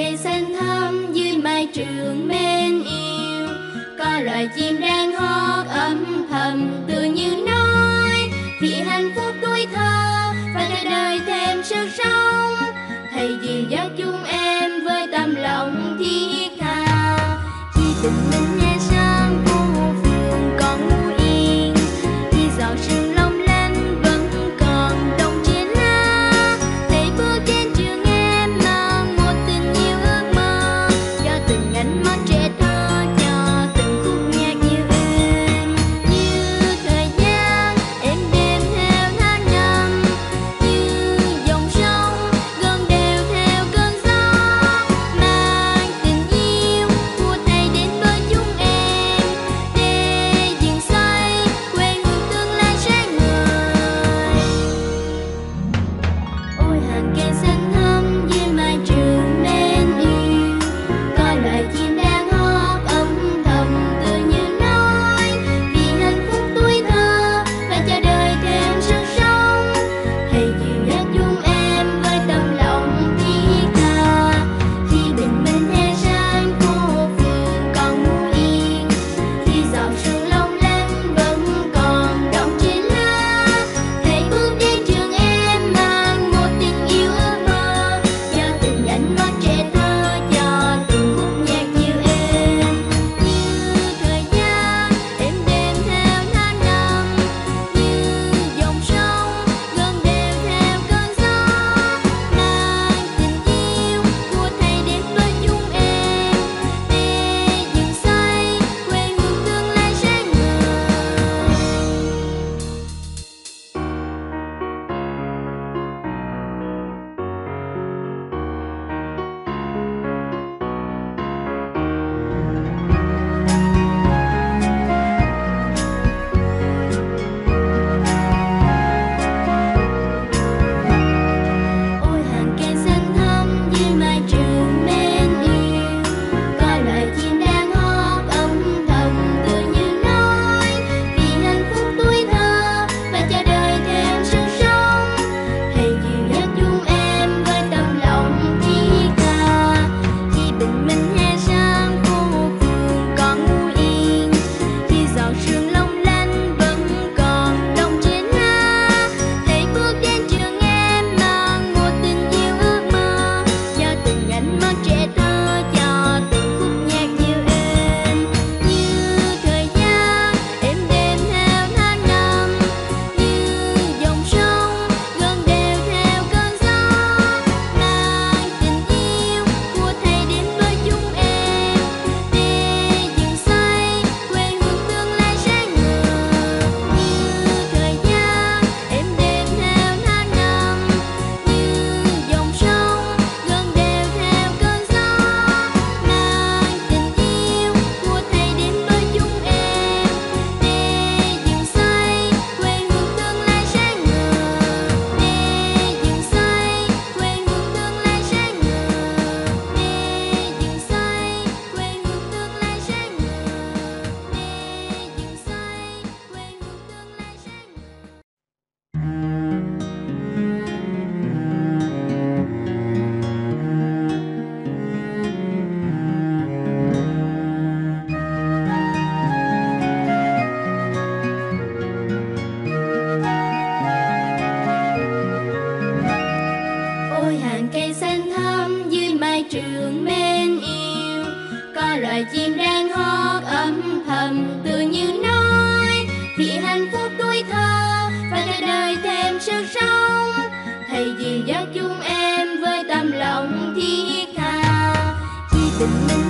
cây xanh thắm dưới mái trường mến yêu. Có loài chim đang hót âm thầm, tự như nói, vì hạnh phúc tuổi thơ và đời đời thêm sức sống. ôi hàng cây xanh thắm, dưới mái trường mến yêu. Có loài chim đang hót âm thầm tự như nói, vì hạnh phúc tuổi thơ, và cho đời thêm sức sống. Thầy dì dắt chúng em với tâm lòng thiết tha khi tình mình